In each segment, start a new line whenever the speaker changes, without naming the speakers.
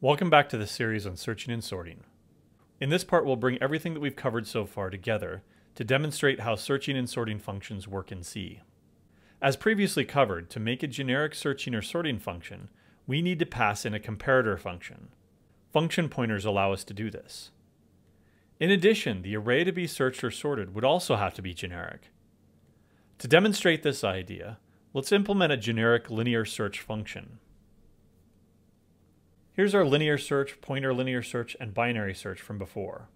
Welcome back to the series on searching and sorting. In this part, we'll bring everything that we've covered so far together to demonstrate how searching and sorting functions work in C. As previously covered, to make a generic searching or sorting function, we need to pass in a comparator function. Function pointers allow us to do this. In addition, the array to be searched or sorted would also have to be generic. To demonstrate this idea, let's implement a generic linear search function. Here's our linear search, pointer linear search, and binary search from before.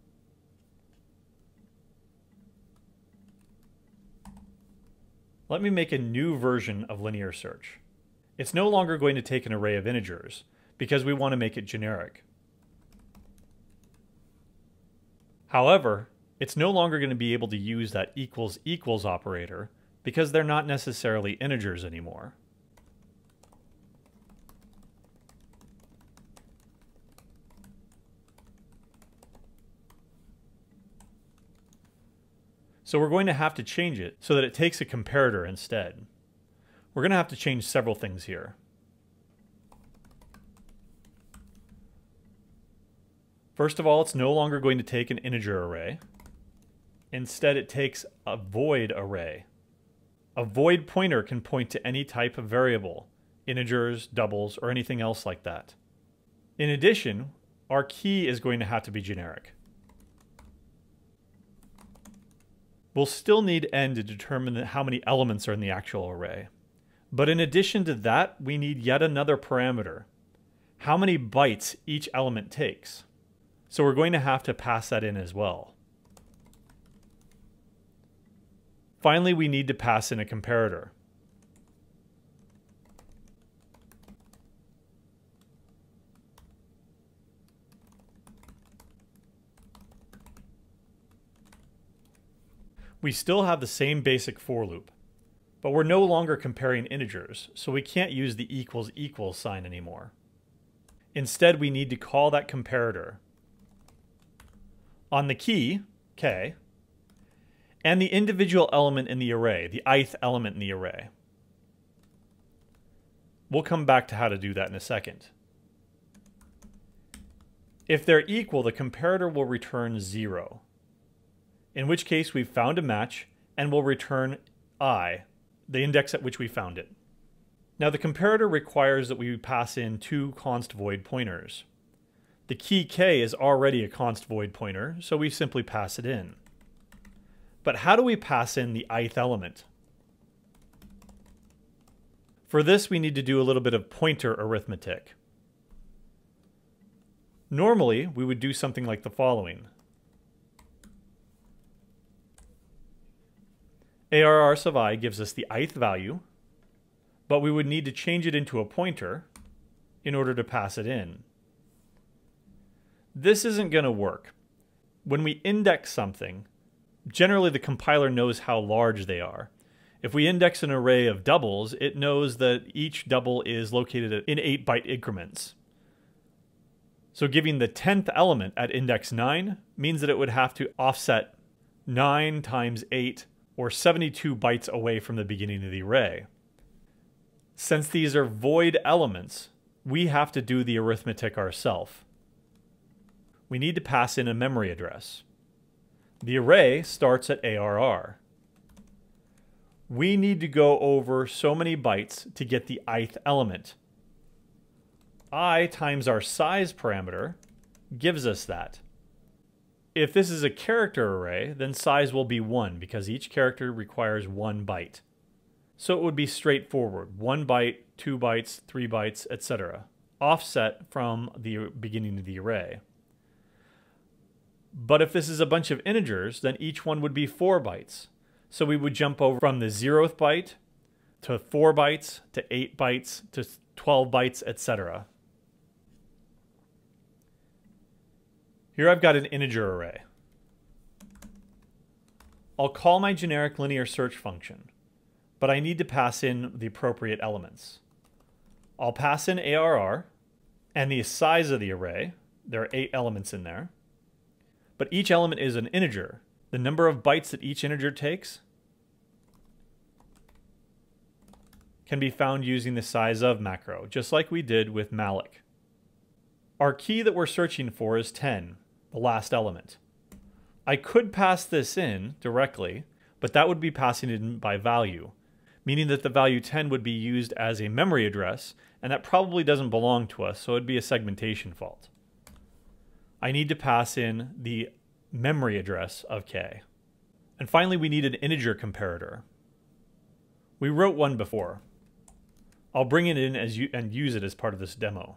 Let me make a new version of linear search. It's no longer going to take an array of integers, because we want to make it generic. However, it's no longer going to be able to use that equals equals operator, because they're not necessarily integers anymore. So we're going to have to change it so that it takes a comparator instead. We're going to have to change several things here. First of all, it's no longer going to take an integer array. Instead, it takes a void array. A void pointer can point to any type of variable, integers, doubles, or anything else like that. In addition, our key is going to have to be generic. We'll still need n to determine how many elements are in the actual array. But in addition to that, we need yet another parameter. How many bytes each element takes. So we're going to have to pass that in as well. Finally, we need to pass in a comparator. We still have the same basic for loop, but we're no longer comparing integers, so we can't use the equals equals sign anymore. Instead, we need to call that comparator on the key, k, and the individual element in the array, the ith element in the array. We'll come back to how to do that in a second. If they're equal, the comparator will return 0 in which case we've found a match and will return i, the index at which we found it. Now the comparator requires that we pass in two const void pointers. The key k is already a const void pointer, so we simply pass it in. But how do we pass in the ith element? For this, we need to do a little bit of pointer arithmetic. Normally, we would do something like the following. ARR sub i gives us the ith value, but we would need to change it into a pointer in order to pass it in. This isn't going to work. When we index something, generally the compiler knows how large they are. If we index an array of doubles, it knows that each double is located in 8 byte increments. So giving the 10th element at index 9 means that it would have to offset 9 times 8 or 72 bytes away from the beginning of the array. Since these are void elements, we have to do the arithmetic ourselves. We need to pass in a memory address. The array starts at ARR. We need to go over so many bytes to get the ith element. i times our size parameter gives us that. If this is a character array, then size will be 1 because each character requires 1 byte. So it would be straightforward, 1 byte, 2 bytes, 3 bytes, etc. Offset from the beginning of the array. But if this is a bunch of integers, then each one would be 4 bytes. So we would jump over from the 0th byte to 4 bytes to 8 bytes to 12 bytes, etc. Here I've got an integer array. I'll call my generic linear search function, but I need to pass in the appropriate elements. I'll pass in ARR and the size of the array. There are eight elements in there. But each element is an integer. The number of bytes that each integer takes can be found using the size of macro, just like we did with malloc. Our key that we're searching for is 10, the last element. I could pass this in directly, but that would be passing it in by value, meaning that the value 10 would be used as a memory address, and that probably doesn't belong to us, so it'd be a segmentation fault. I need to pass in the memory address of k. And finally, we need an integer comparator. We wrote one before. I'll bring it in as you, and use it as part of this demo.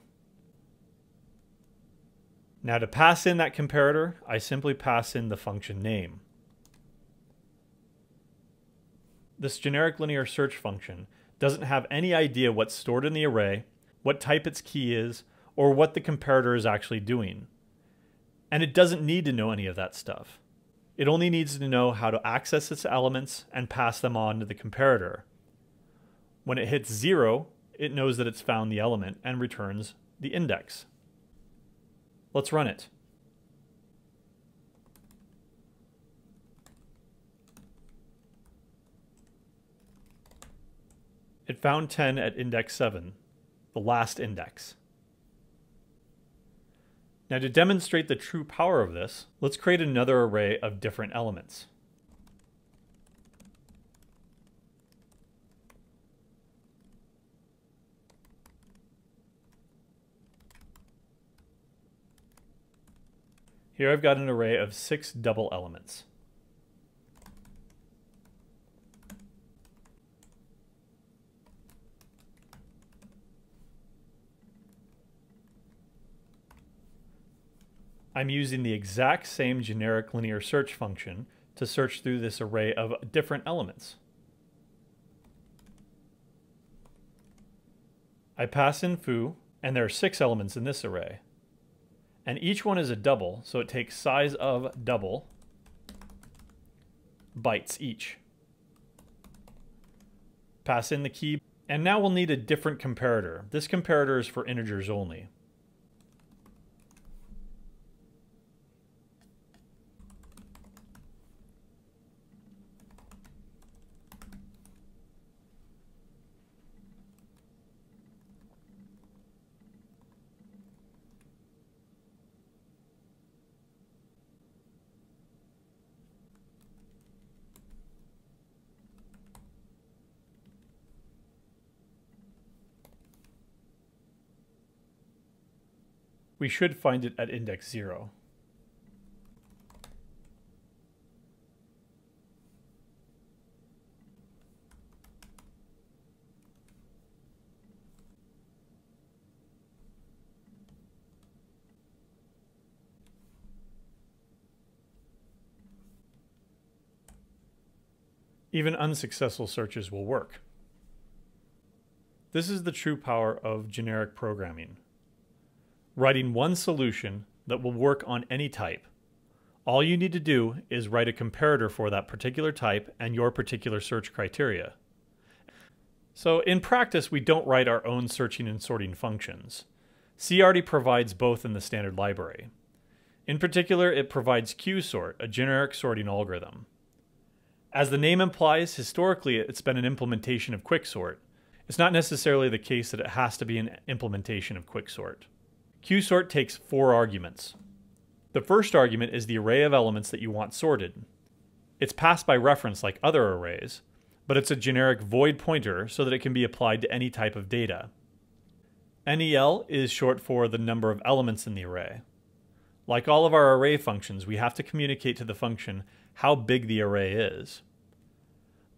Now to pass in that comparator, I simply pass in the function name. This generic linear search function doesn't have any idea what's stored in the array, what type its key is, or what the comparator is actually doing. And it doesn't need to know any of that stuff. It only needs to know how to access its elements and pass them on to the comparator. When it hits zero, it knows that it's found the element and returns the index. Let's run it. It found 10 at index 7, the last index. Now to demonstrate the true power of this, let's create another array of different elements. Here I've got an array of six double elements. I'm using the exact same generic linear search function to search through this array of different elements. I pass in foo, and there are six elements in this array. And each one is a double, so it takes size of double bytes each. Pass in the key, and now we'll need a different comparator. This comparator is for integers only. We should find it at index 0. Even unsuccessful searches will work. This is the true power of generic programming writing one solution that will work on any type. All you need to do is write a comparator for that particular type and your particular search criteria. So in practice, we don't write our own searching and sorting functions. C already provides both in the standard library. In particular, it provides QSort, a generic sorting algorithm. As the name implies, historically it's been an implementation of Quicksort. It's not necessarily the case that it has to be an implementation of Quicksort. QSort takes four arguments. The first argument is the array of elements that you want sorted. It's passed by reference like other arrays, but it's a generic void pointer so that it can be applied to any type of data. NEL is short for the number of elements in the array. Like all of our array functions, we have to communicate to the function how big the array is.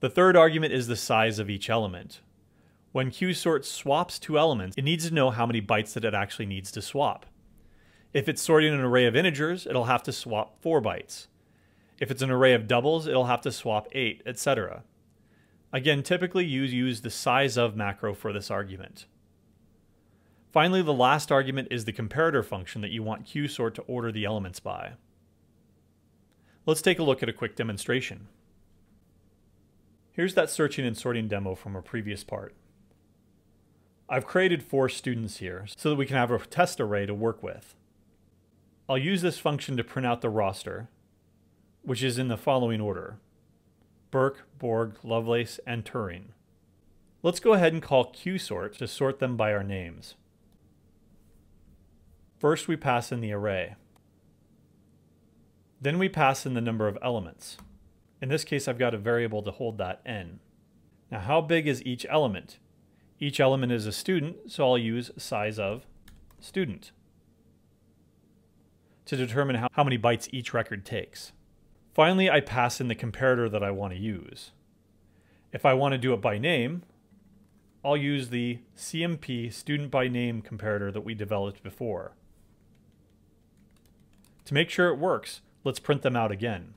The third argument is the size of each element, when QSort swaps two elements, it needs to know how many bytes that it actually needs to swap. If it's sorting an array of integers, it'll have to swap 4 bytes. If it's an array of doubles, it'll have to swap 8, etc. Again, typically you use the size of macro for this argument. Finally, the last argument is the comparator function that you want QSort to order the elements by. Let's take a look at a quick demonstration. Here's that searching and sorting demo from a previous part. I've created four students here so that we can have a test array to work with. I'll use this function to print out the roster, which is in the following order. Bourke, Borg, Lovelace, and Turing. Let's go ahead and call QSort to sort them by our names. First, we pass in the array. Then we pass in the number of elements. In this case, I've got a variable to hold that n. Now, how big is each element? Each element is a student, so I'll use size of student to determine how, many bytes each record takes. Finally, I pass in the comparator that I want to use. If I want to do it by name, I'll use the CMP student by name comparator that we developed before. To make sure it works, let's print them out again.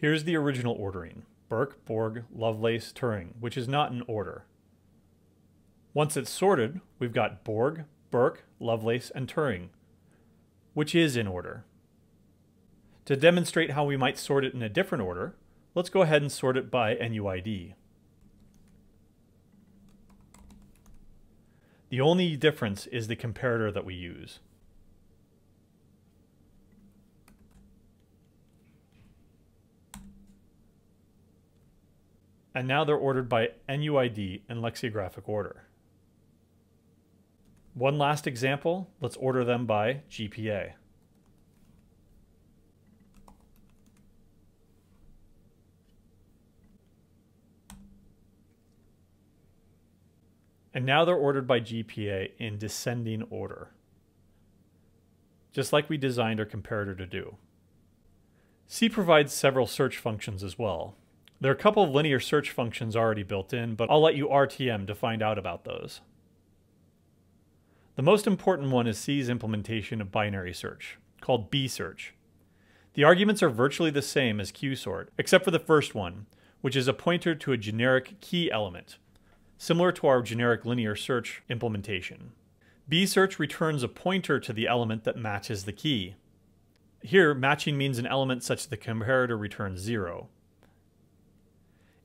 Here's the original ordering. Bourke, Borg, Lovelace, Turing, which is not in order. Once it's sorted, we've got Borg, Bourke, Lovelace, and Turing, which is in order. To demonstrate how we might sort it in a different order, let's go ahead and sort it by NUID. The only difference is the comparator that we use. And now they're ordered by NUID in lexicographic order. One last example, let's order them by GPA. And now they're ordered by GPA in descending order, just like we designed our comparator to do. C provides several search functions as well, there are a couple of linear search functions already built in, but I'll let you RTM to find out about those. The most important one is C's implementation of binary search, called bsearch. The arguments are virtually the same as qsort, except for the first one, which is a pointer to a generic key element, similar to our generic linear search implementation. bsearch returns a pointer to the element that matches the key. Here, matching means an element such that the comparator returns zero.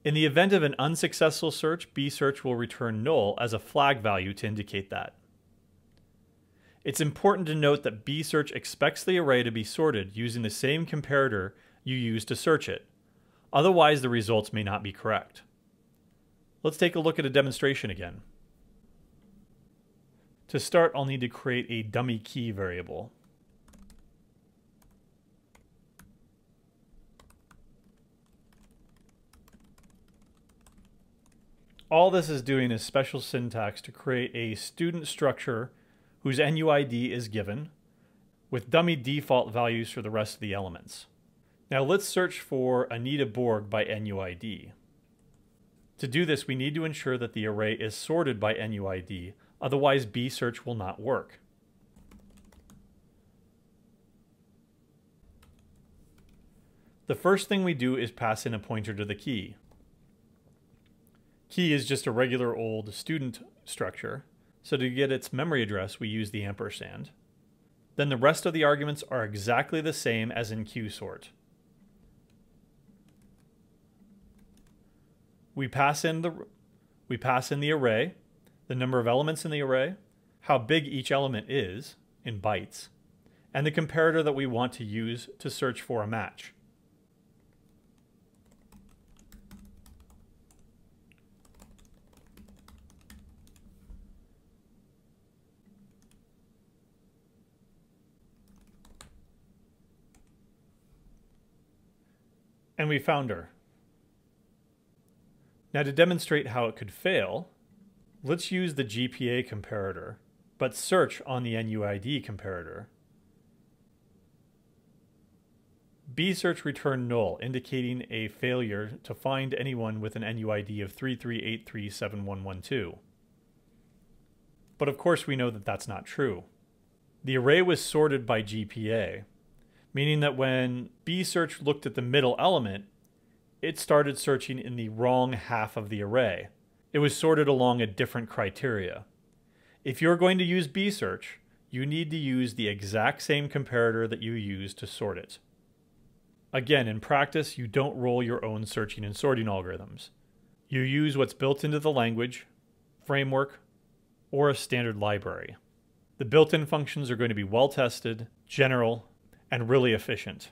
In the event of an unsuccessful search, bsearch will return null as a flag value to indicate that. It's important to note that bsearch expects the array to be sorted using the same comparator you used to search it. Otherwise, the results may not be correct. Let's take a look at a demonstration again. To start, I'll need to create a dummy key variable. All this is doing is special syntax to create a student structure whose NUID is given with dummy default values for the rest of the elements. Now let's search for Anita Borg by NUID. To do this, we need to ensure that the array is sorted by NUID, otherwise bsearch will not work. The first thing we do is pass in a pointer to the key. Key is just a regular old student structure. So to get its memory address, we use the ampersand. Then the rest of the arguments are exactly the same as in qsort. We pass in the we pass in the array, the number of elements in the array, how big each element is in bytes, and the comparator that we want to use to search for a match. And we found her. Now to demonstrate how it could fail, let's use the GPA comparator, but search on the NUID comparator. bsearch returned null, indicating a failure to find anyone with an NUID of 33837112. But of course we know that that's not true. The array was sorted by GPA, meaning that when bsearch looked at the middle element, it started searching in the wrong half of the array. It was sorted along a different criteria. If you're going to use bsearch, you need to use the exact same comparator that you use to sort it. Again, in practice, you don't roll your own searching and sorting algorithms. You use what's built into the language, framework, or a standard library. The built-in functions are going to be well tested, general, and really efficient.